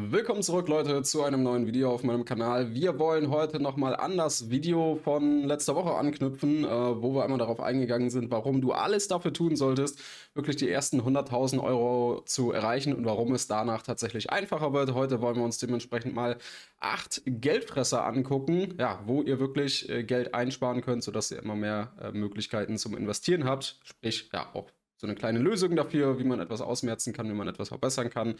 Willkommen zurück, Leute, zu einem neuen Video auf meinem Kanal. Wir wollen heute nochmal an das Video von letzter Woche anknüpfen, äh, wo wir einmal darauf eingegangen sind, warum du alles dafür tun solltest, wirklich die ersten 100.000 Euro zu erreichen und warum es danach tatsächlich einfacher wird. Heute wollen wir uns dementsprechend mal acht Geldfresser angucken, ja, wo ihr wirklich äh, Geld einsparen könnt, sodass ihr immer mehr äh, Möglichkeiten zum Investieren habt. Sprich, ja, auch so eine kleine Lösung dafür, wie man etwas ausmerzen kann, wie man etwas verbessern kann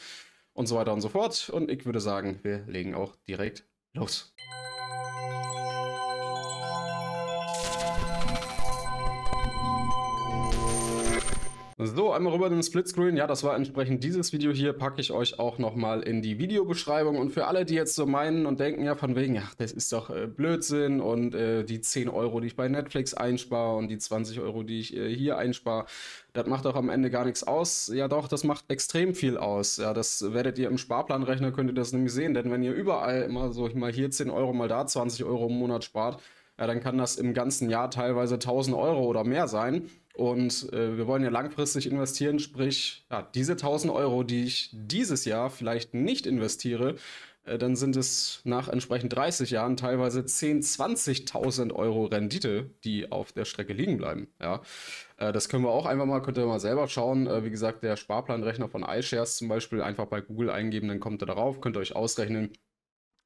und so weiter und so fort. Und ich würde sagen, wir legen auch direkt los. So, einmal rüber in den Splitscreen. Ja, das war entsprechend dieses Video hier. Packe ich euch auch nochmal in die Videobeschreibung. Und für alle, die jetzt so meinen und denken, ja, von wegen, ach, das ist doch äh, Blödsinn und äh, die 10 Euro, die ich bei Netflix einspare und die 20 Euro, die ich äh, hier einspare, das macht doch am Ende gar nichts aus. Ja, doch, das macht extrem viel aus. Ja, das werdet ihr im Sparplanrechner, könnt ihr das nämlich sehen. Denn wenn ihr überall immer so, mal hier 10 Euro, mal da 20 Euro im Monat spart, ja, dann kann das im ganzen Jahr teilweise 1000 Euro oder mehr sein. Und äh, wir wollen ja langfristig investieren, sprich, ja, diese 1000 Euro, die ich dieses Jahr vielleicht nicht investiere, äh, dann sind es nach entsprechend 30 Jahren teilweise 10.000, 20.000 Euro Rendite, die auf der Strecke liegen bleiben. Ja, äh, das können wir auch einfach mal, könnt ihr mal selber schauen. Äh, wie gesagt, der Sparplanrechner von iShares zum Beispiel einfach bei Google eingeben, dann kommt ihr darauf, könnt ihr euch ausrechnen,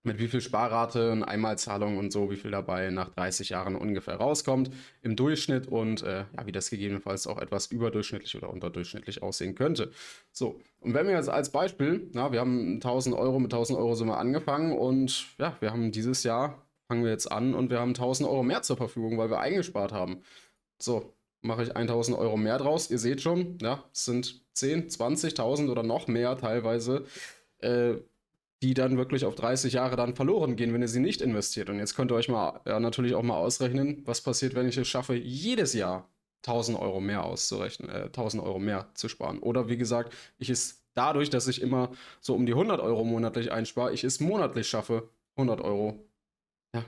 mit wie viel Sparrate und Einmalzahlung und so, wie viel dabei nach 30 Jahren ungefähr rauskommt im Durchschnitt und äh, ja, wie das gegebenenfalls auch etwas überdurchschnittlich oder unterdurchschnittlich aussehen könnte. So, und wenn wir jetzt als Beispiel, na, wir haben 1000 Euro mit 1000 Euro Summe angefangen und ja, wir haben dieses Jahr, fangen wir jetzt an und wir haben 1000 Euro mehr zur Verfügung, weil wir eingespart haben. So, mache ich 1000 Euro mehr draus. Ihr seht schon, ja, es sind 10, 20.000 oder noch mehr teilweise. Äh, die dann wirklich auf 30 Jahre dann verloren gehen, wenn ihr sie nicht investiert. Und jetzt könnt ihr euch mal ja, natürlich auch mal ausrechnen, was passiert, wenn ich es schaffe, jedes Jahr 1000 Euro mehr auszurechnen, äh, 1000 Euro mehr zu sparen. Oder wie gesagt, ich es dadurch, dass ich immer so um die 100 Euro monatlich einspare, ich es monatlich schaffe, 100 Euro ja,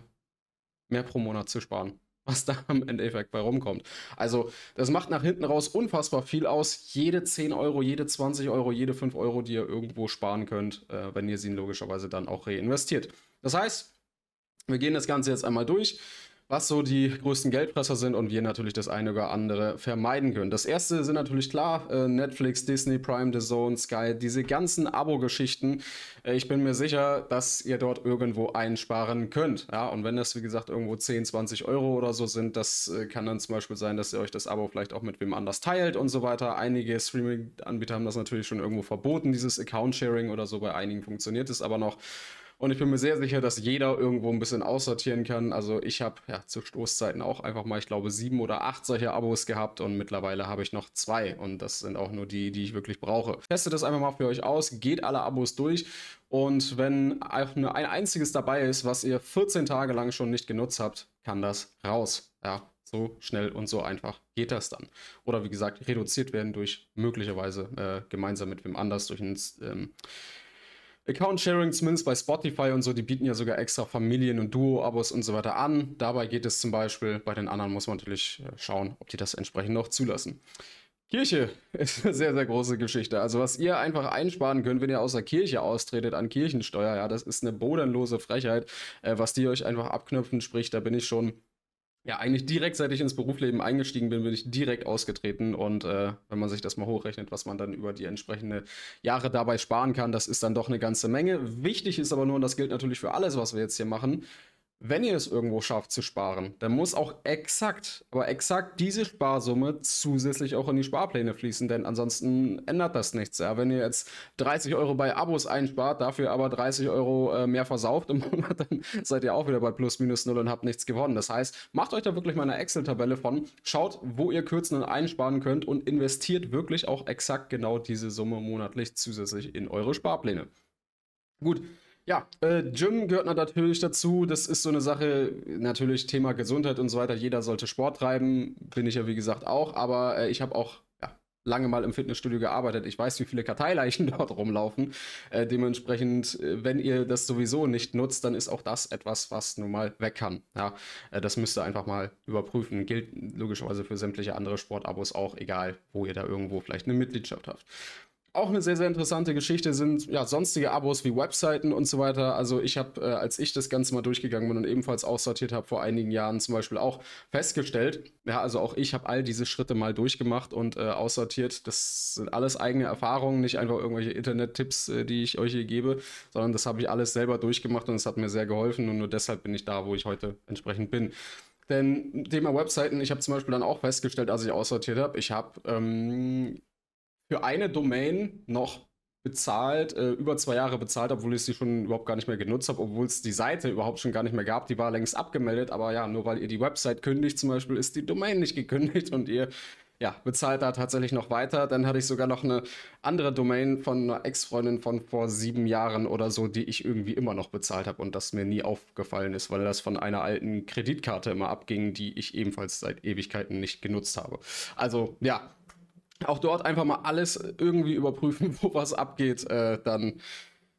mehr pro Monat zu sparen was da am Endeffekt bei rumkommt. Also, das macht nach hinten raus unfassbar viel aus. Jede 10 Euro, jede 20 Euro, jede 5 Euro, die ihr irgendwo sparen könnt, äh, wenn ihr sie logischerweise dann auch reinvestiert. Das heißt, wir gehen das Ganze jetzt einmal durch was so die größten Geldfresser sind und wir natürlich das eine oder andere vermeiden können. Das erste sind natürlich klar, äh, Netflix, Disney, Prime, The Zone, Sky, diese ganzen Abo-Geschichten. Äh, ich bin mir sicher, dass ihr dort irgendwo einsparen könnt. Ja, und wenn das, wie gesagt, irgendwo 10, 20 Euro oder so sind, das äh, kann dann zum Beispiel sein, dass ihr euch das Abo vielleicht auch mit wem anders teilt und so weiter. Einige Streaming-Anbieter haben das natürlich schon irgendwo verboten, dieses Account-Sharing oder so. Bei einigen funktioniert es aber noch. Und ich bin mir sehr sicher, dass jeder irgendwo ein bisschen aussortieren kann. Also ich habe ja zu Stoßzeiten auch einfach mal, ich glaube, sieben oder acht solche Abos gehabt und mittlerweile habe ich noch zwei. Und das sind auch nur die, die ich wirklich brauche. Testet das einfach mal für euch aus, geht alle Abos durch. Und wenn auch nur ein einziges dabei ist, was ihr 14 Tage lang schon nicht genutzt habt, kann das raus. Ja, so schnell und so einfach geht das dann. Oder wie gesagt, reduziert werden durch möglicherweise äh, gemeinsam mit wem anders durch ein ähm, Account-Sharing, zumindest bei Spotify und so, die bieten ja sogar extra Familien- und Duo-Abos und so weiter an. Dabei geht es zum Beispiel, bei den anderen muss man natürlich äh, schauen, ob die das entsprechend noch zulassen. Kirche ist eine sehr, sehr große Geschichte. Also, was ihr einfach einsparen könnt, wenn ihr aus der Kirche austretet an Kirchensteuer, ja, das ist eine bodenlose Frechheit, äh, was die euch einfach abknüpfen. Sprich, da bin ich schon ja, eigentlich direkt, seit ich ins Berufsleben eingestiegen bin, bin ich direkt ausgetreten. Und äh, wenn man sich das mal hochrechnet, was man dann über die entsprechenden Jahre dabei sparen kann, das ist dann doch eine ganze Menge. Wichtig ist aber nur, und das gilt natürlich für alles, was wir jetzt hier machen, wenn ihr es irgendwo schafft zu sparen, dann muss auch exakt, aber exakt diese Sparsumme zusätzlich auch in die Sparpläne fließen, denn ansonsten ändert das nichts. Ja? Wenn ihr jetzt 30 Euro bei Abos einspart, dafür aber 30 Euro äh, mehr versauft im Monat, dann seid ihr auch wieder bei plus minus null und habt nichts gewonnen. Das heißt, macht euch da wirklich mal eine Excel-Tabelle von, schaut, wo ihr kürzen und einsparen könnt und investiert wirklich auch exakt genau diese Summe monatlich zusätzlich in eure Sparpläne. Gut, ja, äh, Gym gehört natürlich dazu. Das ist so eine Sache, natürlich Thema Gesundheit und so weiter. Jeder sollte Sport treiben, bin ich ja wie gesagt auch. Aber äh, ich habe auch ja, lange mal im Fitnessstudio gearbeitet. Ich weiß, wie viele Karteileichen dort rumlaufen. Äh, dementsprechend, äh, wenn ihr das sowieso nicht nutzt, dann ist auch das etwas, was nun mal weg kann. Ja, äh, das müsst ihr einfach mal überprüfen. Gilt logischerweise für sämtliche andere Sportabos auch, egal wo ihr da irgendwo vielleicht eine Mitgliedschaft habt. Auch eine sehr, sehr interessante Geschichte sind ja sonstige Abos wie Webseiten und so weiter. Also ich habe, äh, als ich das Ganze mal durchgegangen bin und ebenfalls aussortiert habe, vor einigen Jahren zum Beispiel auch festgestellt, ja, also auch ich habe all diese Schritte mal durchgemacht und äh, aussortiert. Das sind alles eigene Erfahrungen, nicht einfach irgendwelche Internet-Tipps, äh, die ich euch hier gebe, sondern das habe ich alles selber durchgemacht und es hat mir sehr geholfen und nur deshalb bin ich da, wo ich heute entsprechend bin. Denn Thema Webseiten, ich habe zum Beispiel dann auch festgestellt, als ich aussortiert habe, ich habe ähm, für eine Domain noch bezahlt, äh, über zwei Jahre bezahlt, obwohl ich sie schon überhaupt gar nicht mehr genutzt habe, obwohl es die Seite überhaupt schon gar nicht mehr gab. Die war längst abgemeldet, aber ja, nur weil ihr die Website kündigt zum Beispiel, ist die Domain nicht gekündigt und ihr ja, bezahlt da tatsächlich noch weiter. Dann hatte ich sogar noch eine andere Domain von einer Ex-Freundin von vor sieben Jahren oder so, die ich irgendwie immer noch bezahlt habe und das mir nie aufgefallen ist, weil das von einer alten Kreditkarte immer abging, die ich ebenfalls seit Ewigkeiten nicht genutzt habe. Also ja, auch dort einfach mal alles irgendwie überprüfen, wo was abgeht, äh, dann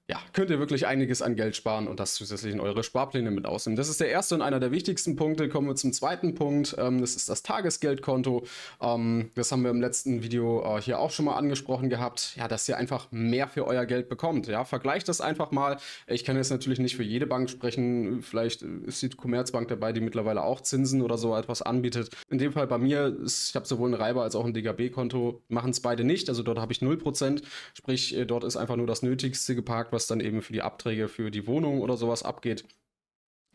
ja, könnt ihr wirklich einiges an Geld sparen und das zusätzlich in eure Sparpläne mit ausnehmen. Das ist der erste und einer der wichtigsten Punkte. Kommen wir zum zweiten Punkt. Ähm, das ist das Tagesgeldkonto. Ähm, das haben wir im letzten Video äh, hier auch schon mal angesprochen gehabt. Ja, dass ihr einfach mehr für euer Geld bekommt. Ja, vergleicht das einfach mal. Ich kann jetzt natürlich nicht für jede Bank sprechen. Vielleicht ist die Commerzbank dabei, die mittlerweile auch Zinsen oder so etwas anbietet. In dem Fall bei mir, ist, ich habe sowohl ein Reiber als auch ein DKB-Konto, machen es beide nicht. Also dort habe ich 0%. Sprich, äh, dort ist einfach nur das Nötigste geparkt, was dann eben für die Abträge für die Wohnung oder sowas abgeht.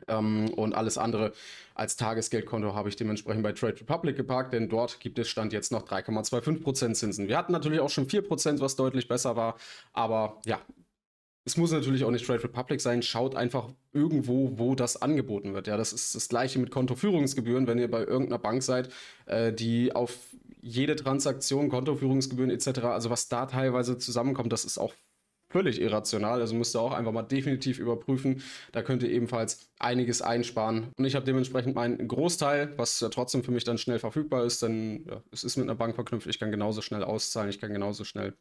Ähm, und alles andere als Tagesgeldkonto habe ich dementsprechend bei Trade Republic geparkt, denn dort gibt es Stand jetzt noch 3,25% Zinsen. Wir hatten natürlich auch schon 4%, was deutlich besser war, aber ja, es muss natürlich auch nicht Trade Republic sein. Schaut einfach irgendwo, wo das angeboten wird. Ja, das ist das gleiche mit Kontoführungsgebühren, wenn ihr bei irgendeiner Bank seid, äh, die auf jede Transaktion Kontoführungsgebühren etc., also was da teilweise zusammenkommt, das ist auch völlig irrational. Also müsst ihr auch einfach mal definitiv überprüfen. Da könnt ihr ebenfalls einiges einsparen. Und ich habe dementsprechend meinen Großteil, was ja trotzdem für mich dann schnell verfügbar ist, denn ja, es ist mit einer Bank verknüpft. Ich kann genauso schnell auszahlen, ich kann genauso schnell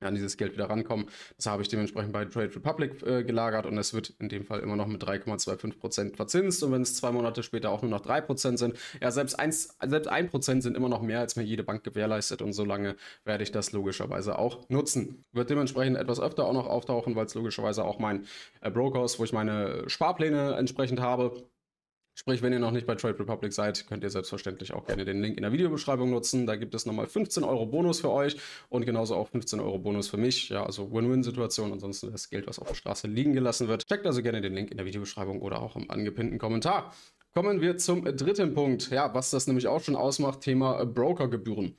an dieses Geld wieder rankommen. Das habe ich dementsprechend bei Trade Republic äh, gelagert und es wird in dem Fall immer noch mit 3,25% verzinst. Und wenn es zwei Monate später auch nur noch 3% sind, ja, selbst 1%, selbst 1% sind immer noch mehr, als mir jede Bank gewährleistet und so lange werde ich das logischerweise auch nutzen. Wird dementsprechend etwas öfter auch noch auftauchen, weil es logischerweise auch mein äh, Broker ist, wo ich meine Sparpläne entsprechend habe. Sprich, wenn ihr noch nicht bei Trade Republic seid, könnt ihr selbstverständlich auch gerne den Link in der Videobeschreibung nutzen. Da gibt es nochmal 15 Euro Bonus für euch und genauso auch 15 Euro Bonus für mich. Ja, also Win-Win-Situation. Ansonsten das Geld, was auf der Straße liegen gelassen wird. Checkt also gerne den Link in der Videobeschreibung oder auch im angepinnten Kommentar. Kommen wir zum dritten Punkt. Ja, was das nämlich auch schon ausmacht, Thema Brokergebühren.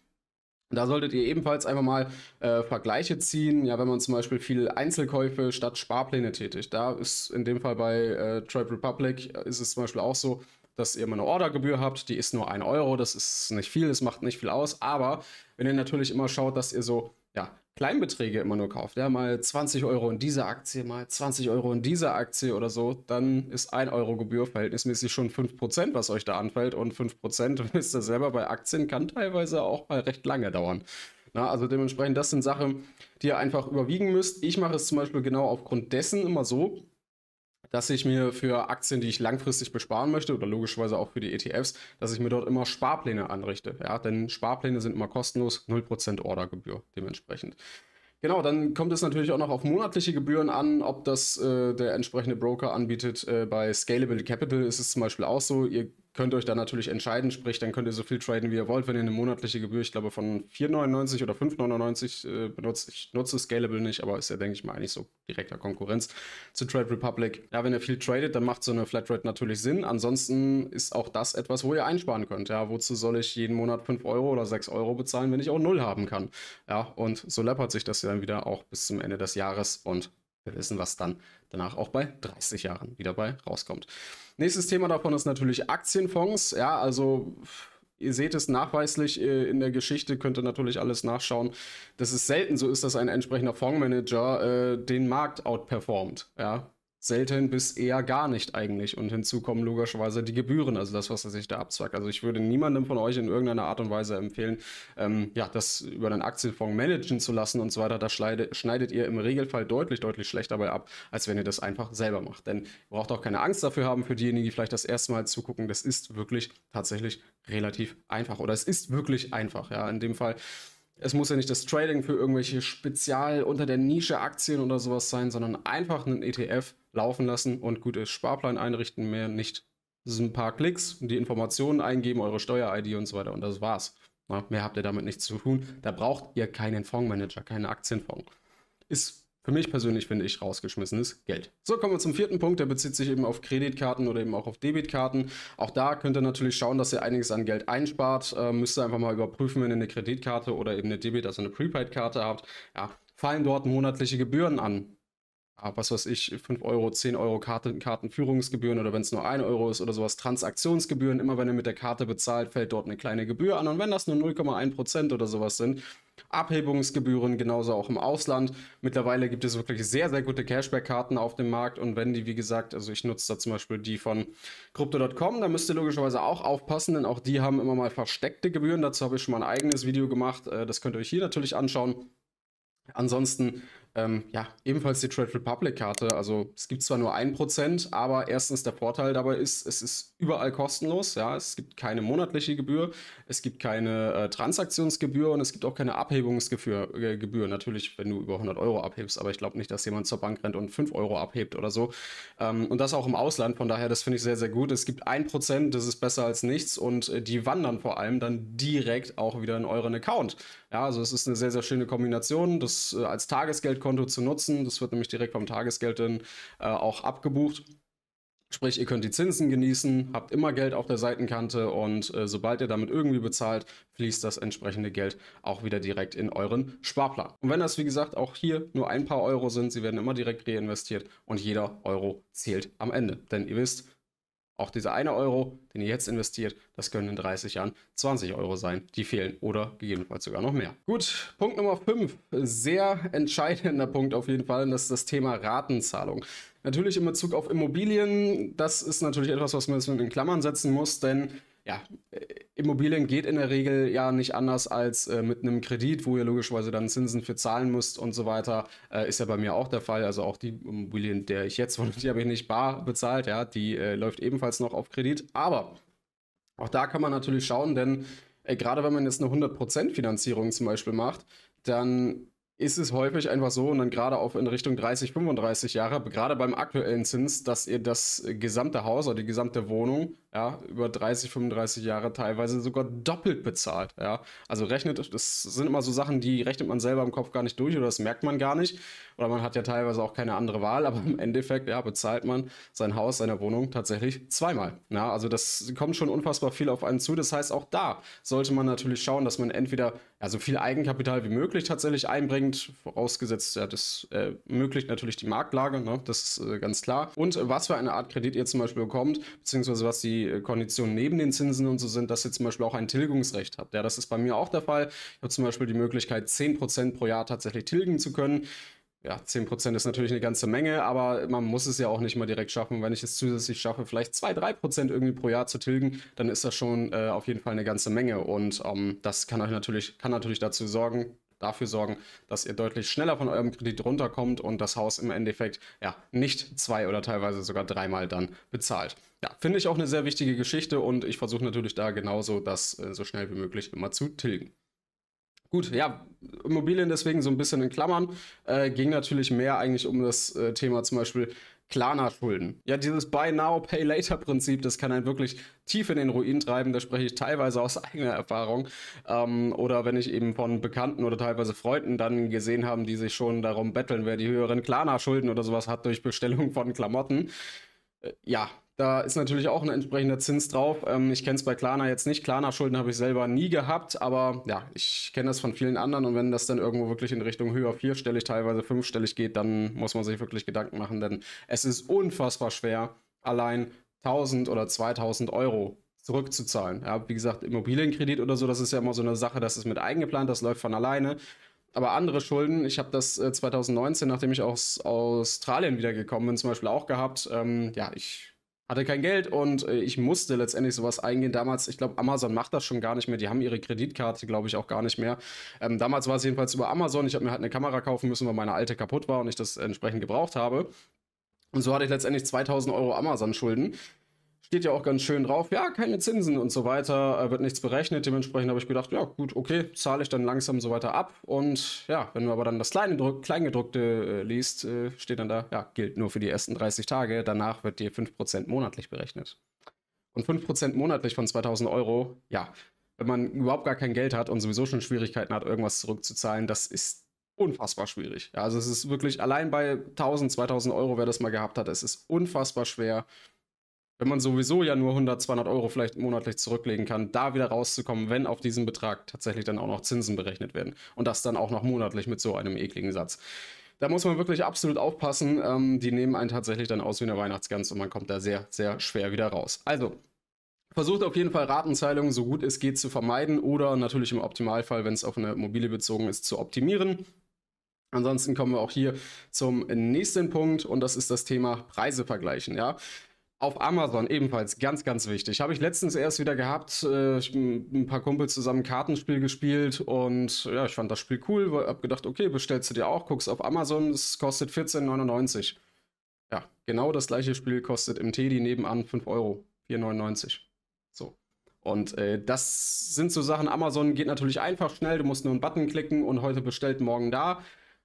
Da solltet ihr ebenfalls einfach mal äh, Vergleiche ziehen. Ja, wenn man zum Beispiel viele Einzelkäufe statt Sparpläne tätigt. Da ist in dem Fall bei äh, Trade Republic äh, ist es zum Beispiel auch so, dass ihr mal eine Ordergebühr habt. Die ist nur 1 Euro. Das ist nicht viel, das macht nicht viel aus. Aber wenn ihr natürlich immer schaut, dass ihr so ja, Kleinbeträge immer nur kauft, ja, mal 20 Euro in dieser Aktie, mal 20 Euro in dieser Aktie oder so, dann ist 1 Euro Gebühr verhältnismäßig schon 5%, was euch da anfällt. Und 5%, wisst ihr selber, bei Aktien kann teilweise auch mal recht lange dauern. Na, also dementsprechend, das sind Sachen, die ihr einfach überwiegen müsst. Ich mache es zum Beispiel genau aufgrund dessen immer so, dass ich mir für Aktien, die ich langfristig besparen möchte, oder logischerweise auch für die ETFs, dass ich mir dort immer Sparpläne anrichte. Ja, denn Sparpläne sind immer kostenlos, 0% Ordergebühr dementsprechend. Genau, dann kommt es natürlich auch noch auf monatliche Gebühren an, ob das äh, der entsprechende Broker anbietet. Äh, bei Scalable Capital ist es zum Beispiel auch so, ihr könnt euch da natürlich entscheiden, sprich, dann könnt ihr so viel traden, wie ihr wollt, wenn ihr eine monatliche Gebühr, ich glaube, von 4,99 oder 5,99 äh, benutzt. Ich nutze Scalable nicht, aber ist ja, denke ich mal, eigentlich so direkter Konkurrenz zu Trade Republic. Ja, wenn ihr viel tradet, dann macht so eine Flatrate natürlich Sinn. Ansonsten ist auch das etwas, wo ihr einsparen könnt. Ja, wozu soll ich jeden Monat 5 Euro oder 6 Euro bezahlen, wenn ich auch 0 haben kann? Ja, und so läppert sich das dann wieder auch bis zum Ende des Jahres und wir wissen, was dann danach auch bei 30 Jahren wieder bei rauskommt. Nächstes Thema davon ist natürlich Aktienfonds. Ja, also ihr seht es nachweislich äh, in der Geschichte, könnt ihr natürlich alles nachschauen, dass es selten so ist, dass ein entsprechender Fondsmanager äh, den Markt outperformt. Ja, selten bis eher gar nicht eigentlich. Und hinzu kommen logischerweise die Gebühren, also das, was er sich da abzwackt. Also ich würde niemandem von euch in irgendeiner Art und Weise empfehlen, ähm, ja, das über einen Aktienfonds managen zu lassen und so weiter. Da schneidet, schneidet ihr im Regelfall deutlich, deutlich schlechter dabei ab, als wenn ihr das einfach selber macht. Denn ihr braucht auch keine Angst dafür haben, für diejenigen, die vielleicht das erste Mal zugucken. Das ist wirklich tatsächlich relativ einfach. Oder es ist wirklich einfach, ja, in dem Fall Es muss ja nicht das Trading für irgendwelche spezial unter der Nische Aktien oder sowas sein, sondern einfach einen ETF laufen lassen und gutes Sparplan einrichten, mehr nicht. Das sind ein paar Klicks, die Informationen eingeben, eure Steuer-ID und so weiter und das war's. Na, mehr habt ihr damit nichts zu tun. Da braucht ihr keinen Fondsmanager, keinen Aktienfonds. Ist für mich persönlich, finde ich, rausgeschmissenes Geld. So, kommen wir zum vierten Punkt. Der bezieht sich eben auf Kreditkarten oder eben auch auf Debitkarten. Auch da könnt ihr natürlich schauen, dass ihr einiges an Geld einspart. Äh, müsst ihr einfach mal überprüfen, wenn ihr eine Kreditkarte oder eben eine Debit, also eine Prepaid-Karte habt. Ja, fallen dort monatliche Gebühren an was weiß ich, 5 Euro, 10 Euro Karten, Kartenführungsgebühren oder wenn es nur 1 Euro ist oder sowas, Transaktionsgebühren. Immer wenn ihr mit der Karte bezahlt, fällt dort eine kleine Gebühr an. Und wenn das nur 0,1% oder sowas sind, Abhebungsgebühren genauso auch im Ausland. Mittlerweile gibt es wirklich sehr, sehr gute Cashback-Karten auf dem Markt. Und wenn die, wie gesagt, also ich nutze da zum Beispiel die von Crypto.com, da müsst ihr logischerweise auch aufpassen, denn auch die haben immer mal versteckte Gebühren. Dazu habe ich schon mal ein eigenes Video gemacht. Äh, das könnt ihr euch hier natürlich anschauen. Ansonsten ähm, ja, ebenfalls die Trade Republic Karte. Also es gibt zwar nur ein Prozent, aber erstens der Vorteil dabei ist, es ist überall kostenlos. Ja, es gibt keine monatliche Gebühr, es gibt keine äh, Transaktionsgebühr und es gibt auch keine Abhebungsgebühr. Äh, Gebühr. Natürlich, wenn du über 100 Euro abhebst, aber ich glaube nicht, dass jemand zur Bank rennt und 5 Euro abhebt oder so. Ähm, und das auch im Ausland. Von daher, das finde ich sehr, sehr gut. Es gibt ein Prozent, das ist besser als nichts und äh, die wandern vor allem dann direkt auch wieder in euren Account. Ja, also es ist eine sehr, sehr schöne Kombination, das äh, als Tagesgeld Konto zu nutzen. Das wird nämlich direkt vom Tagesgeld dann äh, auch abgebucht. Sprich, ihr könnt die Zinsen genießen, habt immer Geld auf der Seitenkante und äh, sobald ihr damit irgendwie bezahlt, fließt das entsprechende Geld auch wieder direkt in euren Sparplan. Und wenn das, wie gesagt, auch hier nur ein paar Euro sind, sie werden immer direkt reinvestiert und jeder Euro zählt am Ende. Denn ihr wisst, auch dieser eine Euro, den ihr jetzt investiert, das können in 30 Jahren 20 Euro sein, die fehlen oder gegebenenfalls sogar noch mehr. Gut, Punkt Nummer 5, sehr entscheidender Punkt auf jeden Fall, das ist das Thema Ratenzahlung. Natürlich in Bezug auf Immobilien, das ist natürlich etwas, was man in Klammern setzen muss, denn ja, äh, Immobilien geht in der Regel ja nicht anders als äh, mit einem Kredit, wo ihr logischerweise dann Zinsen für zahlen müsst und so weiter. Äh, ist ja bei mir auch der Fall. Also auch die Immobilien, der ich jetzt wohne, die habe ich nicht bar bezahlt, ja, die äh, läuft ebenfalls noch auf Kredit. Aber auch da kann man natürlich schauen, denn äh, gerade wenn man jetzt eine 100% Finanzierung zum Beispiel macht, dann ist es häufig einfach so und dann gerade auch in Richtung 30, 35 Jahre, gerade beim aktuellen Zins, dass ihr das gesamte Haus oder die gesamte Wohnung ja, über 30, 35 Jahre teilweise sogar doppelt bezahlt. Ja. Also rechnet, das sind immer so Sachen, die rechnet man selber im Kopf gar nicht durch oder das merkt man gar nicht. Oder man hat ja teilweise auch keine andere Wahl, aber im Endeffekt ja, bezahlt man sein Haus, seine Wohnung tatsächlich zweimal. Ja, also das kommt schon unfassbar viel auf einen zu. Das heißt, auch da sollte man natürlich schauen, dass man entweder ja, so viel Eigenkapital wie möglich tatsächlich einbringt, vorausgesetzt, ja, das äh, ermöglicht natürlich die Marktlage, ne? das ist äh, ganz klar. Und was für eine Art Kredit ihr zum Beispiel bekommt, beziehungsweise was die äh, Konditionen neben den Zinsen und so sind, dass ihr zum Beispiel auch ein Tilgungsrecht habt. Ja, das ist bei mir auch der Fall. Ich habe zum Beispiel die Möglichkeit, 10% pro Jahr tatsächlich tilgen zu können. Ja, 10% ist natürlich eine ganze Menge, aber man muss es ja auch nicht mal direkt schaffen. Wenn ich es zusätzlich schaffe, vielleicht 2-3% irgendwie pro Jahr zu tilgen, dann ist das schon äh, auf jeden Fall eine ganze Menge. Und ähm, das kann natürlich, kann natürlich dazu sorgen, dafür sorgen, dass ihr deutlich schneller von eurem Kredit runterkommt und das Haus im Endeffekt ja nicht zwei oder teilweise sogar dreimal dann bezahlt. Ja, finde ich auch eine sehr wichtige Geschichte und ich versuche natürlich da genauso das äh, so schnell wie möglich immer zu tilgen. Gut, ja, Immobilien deswegen so ein bisschen in Klammern. Äh, ging natürlich mehr eigentlich um das äh, Thema zum Beispiel Klarna-Schulden. Ja, dieses Buy Now, Pay Later-Prinzip, das kann einen wirklich tief in den Ruin treiben. Da spreche ich teilweise aus eigener Erfahrung. Ähm, oder wenn ich eben von Bekannten oder teilweise Freunden dann gesehen habe, die sich schon darum betteln, wer die höheren Klarna-Schulden oder sowas hat durch Bestellung von Klamotten. Äh, ja, da ist natürlich auch ein entsprechender Zins drauf. Ähm, ich kenne es bei Klarna jetzt nicht. Klarna-Schulden habe ich selber nie gehabt, aber ja, ich kenne das von vielen anderen. Und wenn das dann irgendwo wirklich in Richtung höher vierstellig, teilweise fünfstellig geht, dann muss man sich wirklich Gedanken machen, denn es ist unfassbar schwer, allein 1000 oder 2000 Euro zurückzuzahlen. Ja, wie gesagt, Immobilienkredit oder so, das ist ja immer so eine Sache, das ist mit eingeplant, das läuft von alleine. Aber andere Schulden, ich habe das äh, 2019, nachdem ich aus Australien wiedergekommen bin, zum Beispiel auch gehabt. Ähm, ja, ich hatte kein Geld und äh, ich musste letztendlich sowas eingehen. Damals, ich glaube, Amazon macht das schon gar nicht mehr. Die haben ihre Kreditkarte, glaube ich, auch gar nicht mehr. Ähm, damals war es jedenfalls über Amazon. Ich habe mir halt eine Kamera kaufen müssen, weil meine alte kaputt war und ich das entsprechend gebraucht habe. Und so hatte ich letztendlich 2000 Euro Amazon-Schulden. Steht ja auch ganz schön drauf, ja, keine Zinsen und so weiter, äh, wird nichts berechnet. Dementsprechend habe ich gedacht, ja, gut, okay, zahle ich dann langsam so weiter ab. Und ja, wenn man aber dann das kleine Druck, Kleingedruckte äh, liest, äh, steht dann da, ja, gilt nur für die ersten 30 Tage. Danach wird dir 5% monatlich berechnet. Und 5% monatlich von 2000 Euro, ja, wenn man überhaupt gar kein Geld hat und sowieso schon Schwierigkeiten hat, irgendwas zurückzuzahlen, das ist unfassbar schwierig. Also es ist wirklich, allein bei 1000, 2000 Euro, wer das mal gehabt hat, es ist unfassbar schwer wenn man sowieso ja nur 100, 200 Euro vielleicht monatlich zurücklegen kann, da wieder rauszukommen, wenn auf diesen Betrag tatsächlich dann auch noch Zinsen berechnet werden. Und das dann auch noch monatlich mit so einem ekligen Satz. Da muss man wirklich absolut aufpassen. Ähm, die nehmen einen tatsächlich dann aus wie eine Weihnachtsgans und man kommt da sehr, sehr schwer wieder raus. Also, versucht auf jeden Fall Ratenzahlungen so gut es geht zu vermeiden oder natürlich im Optimalfall, wenn es auf eine Mobile bezogen ist, zu optimieren. Ansonsten kommen wir auch hier zum nächsten Punkt und das ist das Thema Preise vergleichen. Ja? Auf Amazon ebenfalls ganz, ganz wichtig. Habe ich letztens erst wieder gehabt. Äh, ich ein paar Kumpels zusammen Kartenspiel gespielt und ja, ich fand das Spiel cool. Hab gedacht, okay, bestellst du dir auch, guckst auf Amazon, es kostet 14,99. Ja, genau das gleiche Spiel kostet im Teddy nebenan 5 Euro, 4,99. So. Und äh, das sind so Sachen, Amazon geht natürlich einfach schnell, du musst nur einen Button klicken und heute bestellt, morgen da.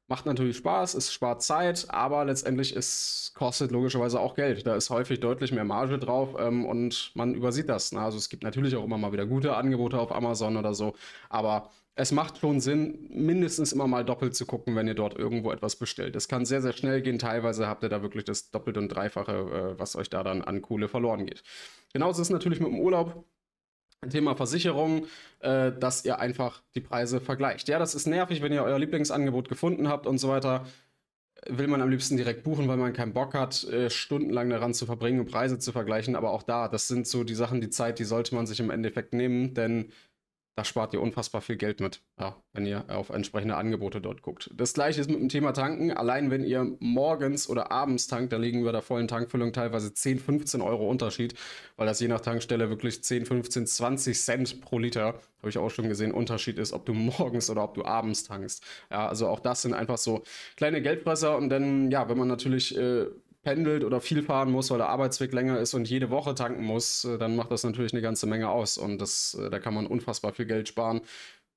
Macht natürlich Spaß, es spart Zeit, aber letztendlich ist, kostet logischerweise auch Geld. Da ist häufig deutlich mehr Marge drauf ähm, und man übersieht das. Ne? Also es gibt natürlich auch immer mal wieder gute Angebote auf Amazon oder so, aber es macht schon Sinn, mindestens immer mal doppelt zu gucken, wenn ihr dort irgendwo etwas bestellt. Es kann sehr, sehr schnell gehen. Teilweise habt ihr da wirklich das Doppelte und Dreifache, äh, was euch da dann an Kohle verloren geht. Genauso ist es natürlich mit dem Urlaub. Thema Versicherung, äh, dass ihr einfach die Preise vergleicht. Ja, das ist nervig, wenn ihr euer Lieblingsangebot gefunden habt und so weiter. Will man am liebsten direkt buchen, weil man keinen Bock hat, äh, stundenlang daran zu verbringen und Preise zu vergleichen. Aber auch da, das sind so die Sachen, die Zeit, die sollte man sich im Endeffekt nehmen, denn da spart ihr unfassbar viel Geld mit, ja, wenn ihr auf entsprechende Angebote dort guckt. Das gleiche ist mit dem Thema Tanken. Allein wenn ihr morgens oder abends tankt, da liegen wir der vollen Tankfüllung teilweise 10, 15 Euro Unterschied, weil das je nach Tankstelle wirklich 10, 15, 20 Cent pro Liter, habe ich auch schon gesehen, Unterschied ist, ob du morgens oder ob du abends tankst. Ja, also auch das sind einfach so kleine Geldfresser und dann, ja, wenn man natürlich äh, pendelt oder viel fahren muss, weil der Arbeitsweg länger ist und jede Woche tanken muss, äh, dann macht das natürlich eine ganze Menge aus. Und das, äh, da kann man unfassbar viel Geld sparen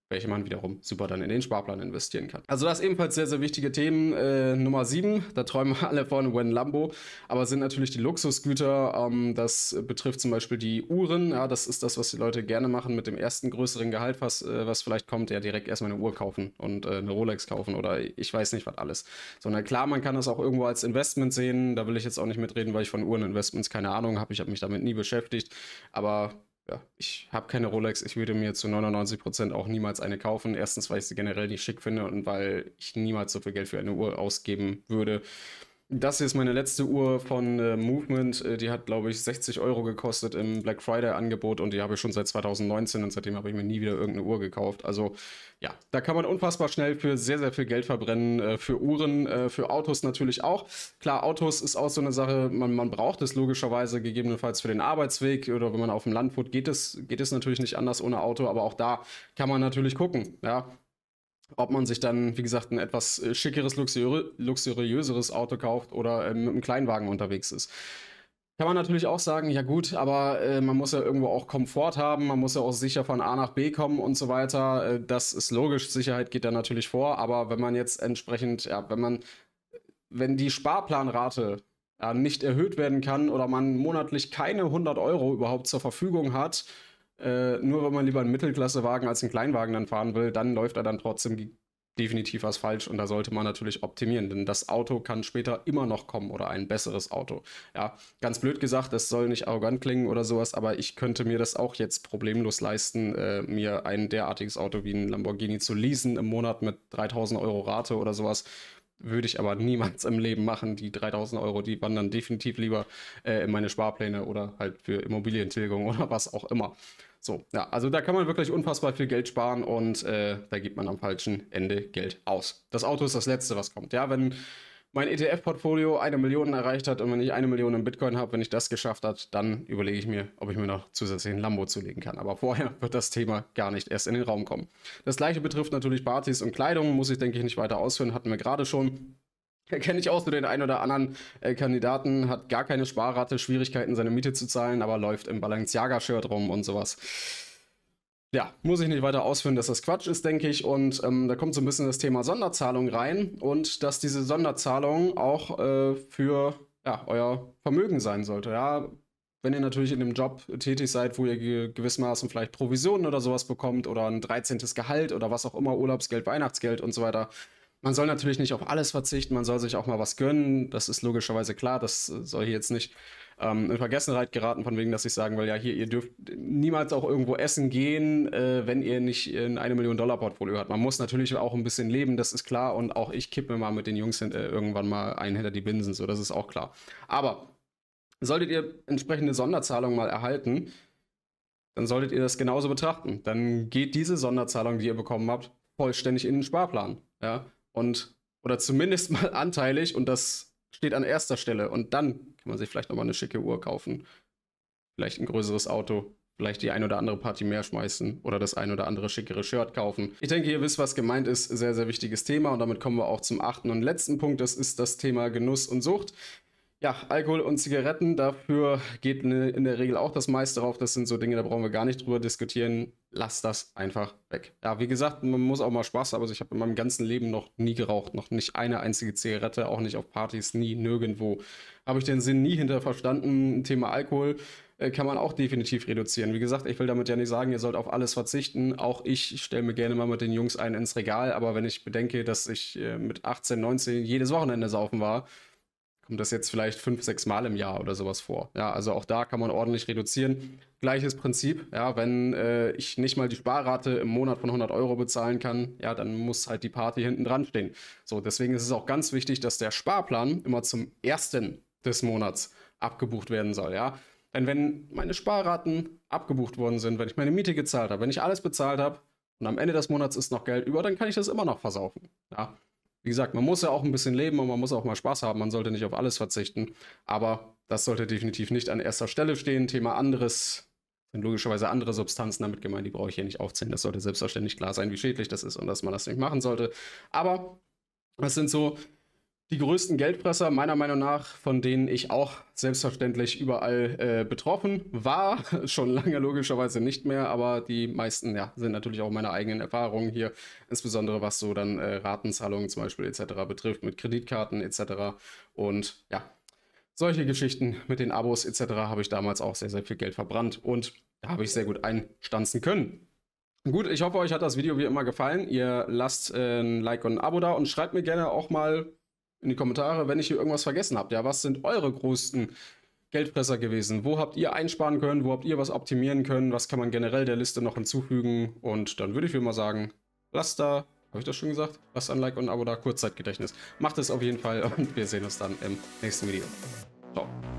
welche man wiederum super dann in den Sparplan investieren kann. Also das ebenfalls sehr, sehr wichtige Themen. Äh, Nummer 7, da träumen alle von When Lambo, aber sind natürlich die Luxusgüter. Ähm, das betrifft zum Beispiel die Uhren. Ja, das ist das, was die Leute gerne machen mit dem ersten größeren Gehalt, was, äh, was vielleicht kommt, ja direkt erstmal eine Uhr kaufen und äh, eine Rolex kaufen oder ich weiß nicht was alles. Sondern klar, man kann das auch irgendwo als Investment sehen. Da will ich jetzt auch nicht mitreden, weil ich von Uhreninvestments keine Ahnung habe. Ich habe mich damit nie beschäftigt. Aber ja, ich habe keine Rolex. Ich würde mir zu 99% auch niemals eine kaufen. Erstens, weil ich sie generell nicht schick finde und weil ich niemals so viel Geld für eine Uhr ausgeben würde. Das hier ist meine letzte Uhr von äh, Movement. Äh, die hat, glaube ich, 60 Euro gekostet im Black Friday-Angebot und die habe ich schon seit 2019 und seitdem habe ich mir nie wieder irgendeine Uhr gekauft. Also ja, da kann man unfassbar schnell für sehr, sehr viel Geld verbrennen. Äh, für Uhren, äh, für Autos natürlich auch. Klar, Autos ist auch so eine Sache, man, man braucht es logischerweise gegebenenfalls für den Arbeitsweg oder wenn man auf dem Land wohnt, geht es, geht es natürlich nicht anders ohne Auto, aber auch da kann man natürlich gucken. Ja, ob man sich dann, wie gesagt, ein etwas äh, schickeres, luxuri luxuriöseres Auto kauft oder äh, mit einem Kleinwagen unterwegs ist. Kann man natürlich auch sagen, ja gut, aber äh, man muss ja irgendwo auch Komfort haben, man muss ja auch sicher von A nach B kommen und so weiter. Äh, das ist logisch, Sicherheit geht da natürlich vor, aber wenn man jetzt entsprechend, ja, wenn man, wenn die Sparplanrate ja, nicht erhöht werden kann oder man monatlich keine 100 Euro überhaupt zur Verfügung hat, äh, nur wenn man lieber einen Mittelklassewagen als einen Kleinwagen dann fahren will, dann läuft er dann trotzdem definitiv was falsch und da sollte man natürlich optimieren, denn das Auto kann später immer noch kommen oder ein besseres Auto. Ja, ganz blöd gesagt, das soll nicht arrogant klingen oder sowas, aber ich könnte mir das auch jetzt problemlos leisten, äh, mir ein derartiges Auto wie ein Lamborghini zu leasen im Monat mit 3000 Euro Rate oder sowas. Würde ich aber niemals im Leben machen. Die 3000 Euro, die wandern definitiv lieber äh, in meine Sparpläne oder halt für Immobilientilgung oder was auch immer. So, ja, also da kann man wirklich unfassbar viel Geld sparen und äh, da gibt man am falschen Ende Geld aus. Das Auto ist das Letzte, was kommt. Ja, wenn mein ETF-Portfolio eine Million erreicht hat und wenn ich eine Million in Bitcoin habe, wenn ich das geschafft habe, dann überlege ich mir, ob ich mir noch zusätzlich ein Lambo zulegen kann. Aber vorher wird das Thema gar nicht erst in den Raum kommen. Das gleiche betrifft natürlich Partys und Kleidung, muss ich denke ich nicht weiter ausführen, hatten wir gerade schon. Kenne ich auch so den einen oder anderen äh, Kandidaten, hat gar keine Sparrate, Schwierigkeiten, seine Miete zu zahlen, aber läuft im Balenciaga-Shirt rum und sowas. Ja, muss ich nicht weiter ausführen, dass das Quatsch ist, denke ich. Und ähm, da kommt so ein bisschen das Thema Sonderzahlung rein und dass diese Sonderzahlung auch äh, für ja, euer Vermögen sein sollte. Ja, wenn ihr natürlich in dem Job tätig seid, wo ihr gewissermaßen vielleicht Provisionen oder sowas bekommt oder ein 13. Gehalt oder was auch immer, Urlaubsgeld, Weihnachtsgeld und so weiter, man soll natürlich nicht auf alles verzichten, man soll sich auch mal was gönnen. Das ist logischerweise klar. Das soll hier jetzt nicht ähm, in Vergessenheit geraten, von wegen, dass ich sagen will, ja, hier, ihr dürft niemals auch irgendwo essen gehen, äh, wenn ihr nicht ein eine Million Dollar Portfolio habt. Man muss natürlich auch ein bisschen leben, das ist klar. Und auch ich kippe mal mit den Jungs äh, irgendwann mal einen hinter die Binsen, so, das ist auch klar. Aber solltet ihr entsprechende Sonderzahlungen mal erhalten, dann solltet ihr das genauso betrachten. Dann geht diese Sonderzahlung, die ihr bekommen habt, vollständig in den Sparplan. Ja? Und, oder zumindest mal anteilig und das steht an erster Stelle. Und dann kann man sich vielleicht nochmal eine schicke Uhr kaufen. Vielleicht ein größeres Auto. Vielleicht die ein oder andere Party mehr schmeißen oder das ein oder andere schickere Shirt kaufen. Ich denke, ihr wisst, was gemeint ist. Sehr, sehr wichtiges Thema. Und damit kommen wir auch zum achten und letzten Punkt. Das ist das Thema Genuss und Sucht. Ja, Alkohol und Zigaretten, dafür geht in der Regel auch das meiste drauf. Das sind so Dinge, da brauchen wir gar nicht drüber diskutieren. Lass das einfach weg. Ja, wie gesagt, man muss auch mal Spaß haben. Also ich habe in meinem ganzen Leben noch nie geraucht, noch nicht eine einzige Zigarette, auch nicht auf Partys, nie, nirgendwo. Habe ich den Sinn nie hinter verstanden. Thema Alkohol äh, kann man auch definitiv reduzieren. Wie gesagt, ich will damit ja nicht sagen, ihr sollt auf alles verzichten. Auch ich stelle mir gerne mal mit den Jungs einen ins Regal, aber wenn ich bedenke, dass ich äh, mit 18, 19 jedes Wochenende saufen war, kommt das jetzt vielleicht fünf, sechs Mal im Jahr oder sowas vor. Ja, also auch da kann man ordentlich reduzieren. Gleiches Prinzip, ja, wenn äh, ich nicht mal die Sparrate im Monat von 100 Euro bezahlen kann, ja, dann muss halt die Party hinten dran stehen. So, deswegen ist es auch ganz wichtig, dass der Sparplan immer zum ersten des Monats abgebucht werden soll, ja. Denn wenn meine Sparraten abgebucht worden sind, wenn ich meine Miete gezahlt habe, wenn ich alles bezahlt habe und am Ende des Monats ist noch Geld über, dann kann ich das immer noch versaufen, ja. Wie gesagt, man muss ja auch ein bisschen leben und man muss auch mal Spaß haben. Man sollte nicht auf alles verzichten. Aber das sollte definitiv nicht an erster Stelle stehen. Thema anderes sind logischerweise andere Substanzen damit gemeint. Die brauche ich hier nicht aufzählen. Das sollte selbstverständlich klar sein, wie schädlich das ist und dass man das nicht machen sollte. Aber das sind so die größten Geldfresser, meiner Meinung nach, von denen ich auch selbstverständlich überall äh, betroffen war. Schon lange logischerweise nicht mehr, aber die meisten ja, sind natürlich auch meine eigenen Erfahrungen hier, insbesondere was so dann äh, Ratenzahlungen zum Beispiel etc. betrifft, mit Kreditkarten etc. Und ja, solche Geschichten mit den Abos etc. habe ich damals auch sehr, sehr viel Geld verbrannt und da habe ich sehr gut einstanzen können. Gut, ich hoffe, euch hat das Video wie immer gefallen. Ihr lasst äh, ein Like und ein Abo da und schreibt mir gerne auch mal, in die Kommentare, wenn ich hier irgendwas vergessen habe. Ja, was sind eure größten Geldfresser gewesen? Wo habt ihr einsparen können? Wo habt ihr was optimieren können? Was kann man generell der Liste noch hinzufügen? Und dann würde ich mal sagen, lasst da, habe ich das schon gesagt? Lasst ein Like und ein Abo da, Kurzzeitgedächtnis. Macht es auf jeden Fall und wir sehen uns dann im nächsten Video. Ciao.